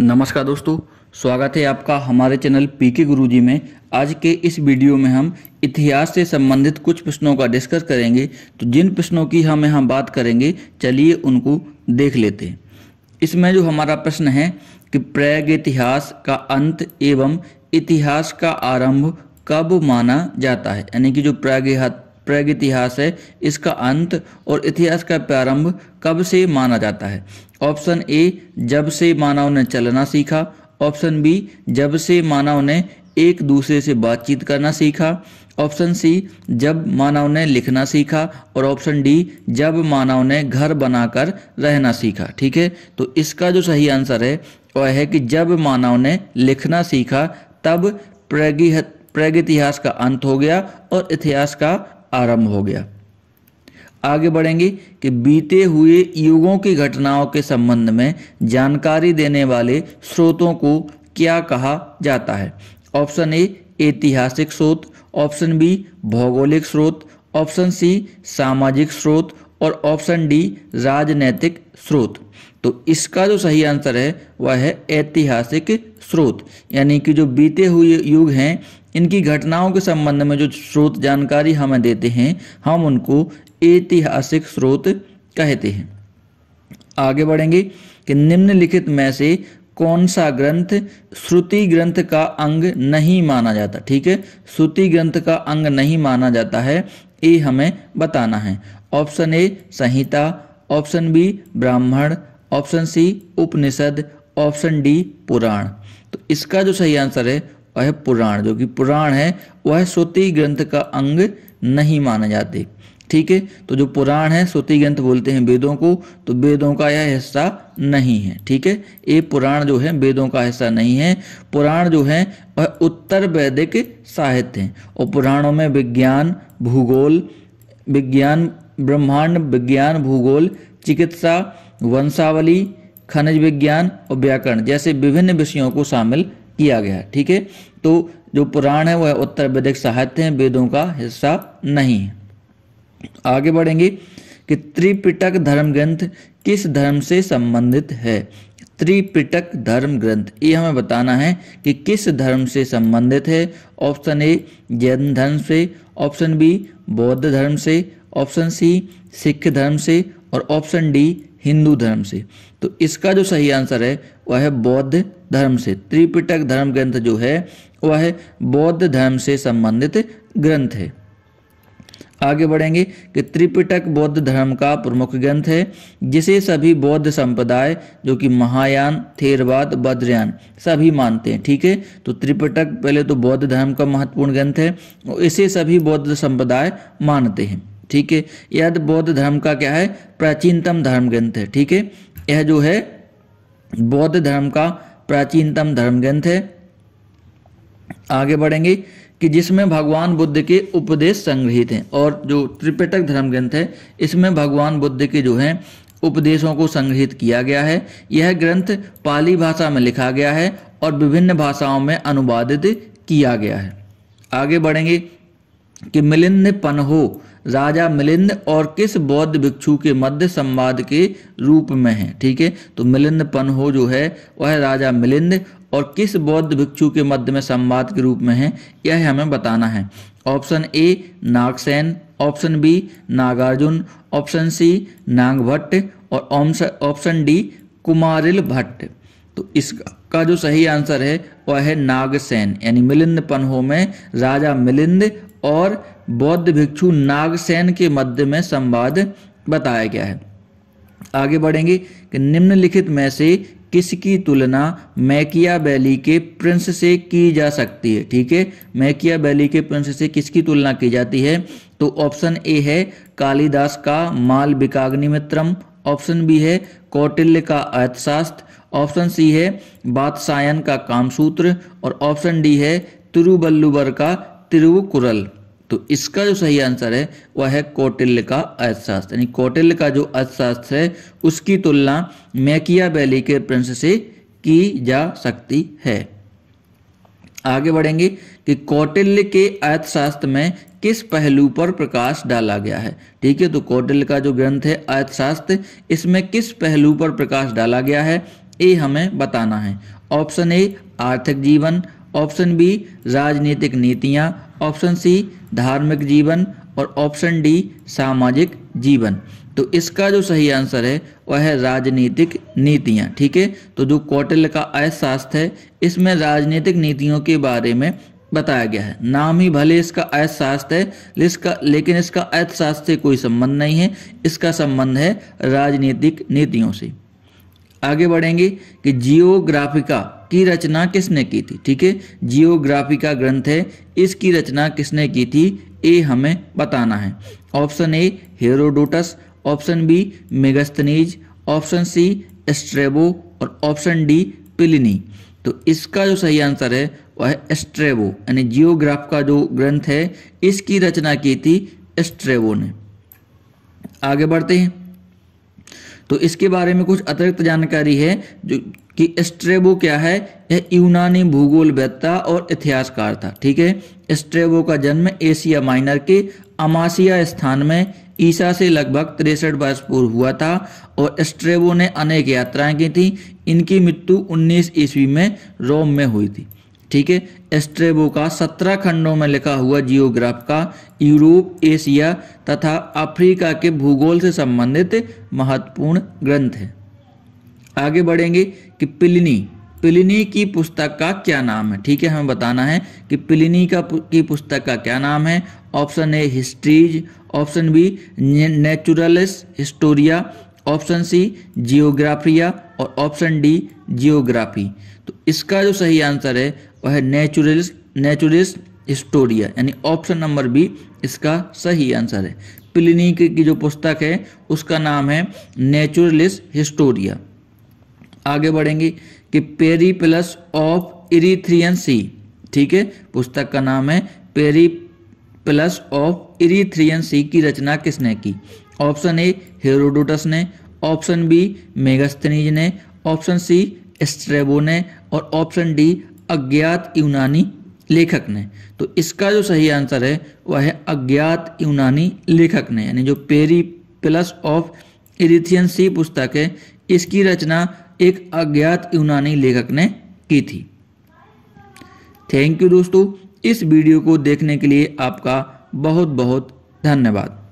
नमस्कार दोस्तों, स्वागत है आपका हमारे चैनल पीके गुरुजी में। आज के इस वीडियो में हम इतिहास से संबंधित कुछ प्रश्नों का डिस्कस करेंगे। तो जिन प्रश्नों की हम यहाँ बात करेंगे, चलिए उनको देख लेते हैं। इसमें जो हमारा प्रश्न है कि प्रयाग इतिहास का अंत एवं इतिहास का आरंभ कब माना जाता है? यानी कि जो प्रैग प्रैग इतिहास है, इसका अंत और इतिहास का प्रारंभ कब से माना जाता है? ऑप्शन ए, जब से मानव ने चलना सीखा। ऑप्शन बी, जब से मानव ने एक दूसरे से बातचीत करना सीखा। ऑप्शन सी, जब मानव ने लिखना सीखा। और ऑप्शन डी, जब मानव ने घर बनाकर रहना सीखा। ठीक है? तो इसका जो सही आंसर है, वह है कि जब मानव ने लिखना सीखा, तब प्रैग इतिहास का अंत हो गया और इतिहास का आरंभ हो गया। आगे बढ़ेंगे कि बीते हुए युगों की घटनाओं के संबंध में जानकारी देने वाले स्रोतों को क्या कहा जाता है? ऑप्शन ए, ऐतिहासिक स्रोत, ऑप्शन बी, भौगोलिक स्रोत, ऑप्शन सी, सामाजिक स्रोत और ऑप्शन डी, राजनैतिक स्रोत। तो इसका जो सही आंसर है, वह है ऐतिहासिक स्रोत, यानी कि जो बीते हुए युग हैं इनकी घटनाओं के संबंध में जो स्रोत जानकारी हमें देते हैं, हम उनको ऐतिहासिक स्रोत कहते हैं। आगे बढ़ेंगे कि निम्नलिखित में से कौन सा ग्रंथ श्रुति ग्रंथ का अंग नहीं माना जाता, ठीक है? श्रुति ग्रंथ का अंग नहीं माना जाता है, ये हमें बताना है। Option A, Samhita, option B, Brahmana, option C, Upanishad, option D, Purana. तो इसका जो सही आंसर है वह है पुराण, जो कि पुराण है, वह श्रुति ग्रंथ का अंग नहीं माने जाते। ठीक है? तो जो पुराण है श्रुति ग्रंथ बोलते हैं वेदों को तो वेदों का यह हिस्सा नहीं है। ठीक है? ये पुराण जो है, वेदों का हिस्सा नहीं है। पुराण जो है, वह उत्तर वैदिक साहित्य है। और पुराणों में विज्ञान, भूगोल, विज्ञान, ब्रह्मांड, विज्ञान, भूगोल, चिकित्सा, वंशावली, खनिज विज्ञान और व्याकरण, जैसे विभिन्न विषयों को शामिल किया गया ठीक है? तो जो पुराण है वह उत्तर वैदिक साहित्य है, वेदों का हिस्सा नहीं है। आगे बढ़ेंगे कि त्रिपिटक धर्म ग्रंथ किस धर्म से संबंधित है? त्रिपिटक धर्म ग्रंथ ये हमें बताना है कि किस धर्म से संबंधित है। ऑप्शन ए, जैन धर्म से, ऑप्शन बी, बौद्ध धर्म से, ऑप्शन सी, सिख धर्म से, और ऑप्शन डी, हिंदू धर्म से। तो इसका जो सही आंसर है वह है बौद्ध धर्म से, त्रिपिटक धर्म ग्रंथ जो है, वह बौद्ध धर्म से संबंधित ग्रंथ है। आगे बढ़ेंगे कि त्रिपिटक बौद्ध धर्म का प्रमुख ग्रंथ है, जिसे सभी बौद्ध संप्रदाय, जो कि महायान, थेरवाद, बद्रयान, सभी मानते हैं, ठीक है? तो त्रिपिटक पहले तो बौद्ध धर्म का महत्वपूर्ण ग्रंथ है, और इसे सभी बौद्ध संप्रदाय मानते हैं, ठीक है? यह बौद्ध धर्म का क्या है? प्राचीनतम धर्म ग्रंथ है, ठीक है? यह जो है बौद्ध धर्म का प्राचीनतम धर्म ग्रंथ है। आगे बढ़ेंगे कि जिसमें भगवान बुद्ध के उपदेश संग्रहित हैं और जो त्रिपिटक धर्म ग्रंथ है, इसमें भगवान बुद्ध के जो हैं, उपदेशों को संग्रहित किया गया है। यह ग्रंथ पाली भाषा में लिखा गया है और विभिन्न भाषाओं में अनुवादित किया गया है। आगे बढ़ेंगे कि मिलिंद पनहो, राजा मिलिंद और किस बौद्ध भिक्षु के मध्य संवाद के रूप में है, ठीक है? तो मिलिंद पनहो जो है, वह राजा मिलिंद और किस बौद्ध भिक्षु के मध्य में संवाद के रूप में है, यह हमें बताना है। Option A, Nagasena, option B, Nagarjuna, option C Nagabhata और ऑप्शन डी, कुमारिल भट्ट। तो इसका जो सही आंसर है, वह है नागसेन, यानी मिलिंद पनहो में राजा मिलिंद और बौद्ध भिक्षु नागसेन के मध्य में संवाद बताया गया है। आगे बढ़ेंगे कि निम्नलिखित में से किसकी तुलना मैकिया बैली के प्रिंस से की जा सकती है? ठीक है मैकिया बैली के प्रिंस से किसकी तुलना की जाती है? तो ऑप्शन ए है कालिदास का माल विकाग्नि मित्रम, ऑप्शन बी है कौटिल्य का अर्थशास्त्र, ऑप्शन सी है बादशायन का कामसूत्र, और ऑप्शन डी है तिरुबल्लुवर का तिरुकुरल तो इसका जो सही आंसर है, वह है कौटिल्य का अर्थशास्त्र। यानी कौटिल्य का जो अर्थशास्त्र है, उसकी तुलना मैकिया बैली के प्रिंस से की जा सकती है। आगे बढ़ेंगे कि कौटिल्य के अर्थशास्त्र में किस पहलू पर प्रकाश डाला गया है। ठीक है तो कौटिल्य का जो ग्रंथ है, अर्थशास्त्र, इसमें किस पहलू पर प्रकाश डाला गया है ए हमें बताना है। ऑप्शन ए, आर्थिक जीवन ऑप्शन बी, राजनीतिक नीतियाँ, ऑप्शन सी, धार्मिक जीवन, और ऑप्शन डी, सामाजिक जीवन। तो इसका जो सही आंसर है, वह है राजनीतिक नीतियाँ, ठीक है? तो जो कौटिल्य का अर्थशास्त्र है, इसमें राजनीतिक नीतियों के बारे में बताया गया है। नाम ही भले इसका अर्थशास्त्र है, इसका, लेकिन इसका अर्थशास्त्र से कोई संबंध नहीं है। इसका संबंध है राजनीतिक नीतियों से। आगे बढ़ेंगे कि जियोग्राफिका की रचना किसने की थी? ठीक है? जियोग्राफी का ग्रंथ है। इसकी रचना किसने की थी? ए, हमें बताना है। Option A, Herodotus. Option B Megasthenes option C, Strabo. और ऑप्शन डी, पिलिनी। तो इसका जो सही आंसर है, वह है एस्ट्रेबो। यानी जियोग्राफ का जो ग्रंथ है, इसकी रचना की थी एस्ट्रेबो ने। आगे बढ़ते हैं। तो इसके बारे में कुछ अतिरिक्त जानकारी है, जो कि एस्ट्रेबो क्या है? यह यूनानी भूगोल वेत्ता और इतिहासकार था, ठीक है? एस्ट्रेबो का जन्म एशिया माइनर के अमासिया स्थान में ईसा से लगभग तिरसठ वर्ष पूर्व हुआ था और एस्ट्रेबो ने अनेक यात्राएँ की थी। इनकी मृत्यु 19 ईस्वी में रोम में हुई थी, ठीक है? एस्ट्रेबो का सत्रह खंडों में लिखा हुआ जियोग्राफ का यूरोप, एशिया तथा अफ्रीका के भूगोल से संबंधित महत्वपूर्ण ग्रंथ है। आगे बढ़ेंगे कि पिलिनी पिलिनी की पुस्तक का क्या नाम है? ठीक है, हमें बताना है कि पिलिनी का की पुस्तक का क्या नाम है? Option A, Histories, option B Naturalis, Historia, option C, Geographia, और ऑप्शन डी, जियोग्राफी। तो इसका जो सही आंसर है, वह है नेचुरलिस नेचुरलिस्ट हिस्टोरिया, यानी ऑप्शन नंबर बी, इसका सही आंसर है। पिलिनी की जो पुस्तक है, उसका नाम है नेचुरलिस, हिस्टोरिया। आगे बढ़ेंगे कि पेरी प्लस ऑफ़ इरीथ्रियन सी, ठीक है? पुस्तक का नाम है पेरी प्लस ऑफ़ इरीथ्रियन सी की रचना किसने की? ऑप्शन ए, हेरोडोटस ने, ऑप्शन बी, मेगस्थनीज ने, ऑप्शन सी, स्ट्रेबो ने, और ऑप्शन डी, अज्ञात यूनानी लेखक ने। तो इसका जो सही आंसर है, वह है अज्ञात यूनानी लेखक ने, यानी जो peri plus of Erythraean Sea पुस्तक है, इसकी रचना एक अज्ञात यूनानी लेखक ने की थी। थैंक यू दोस्तों। इस वीडियो को देखने के लिए आपका बहुत बहुत धन्यवाद।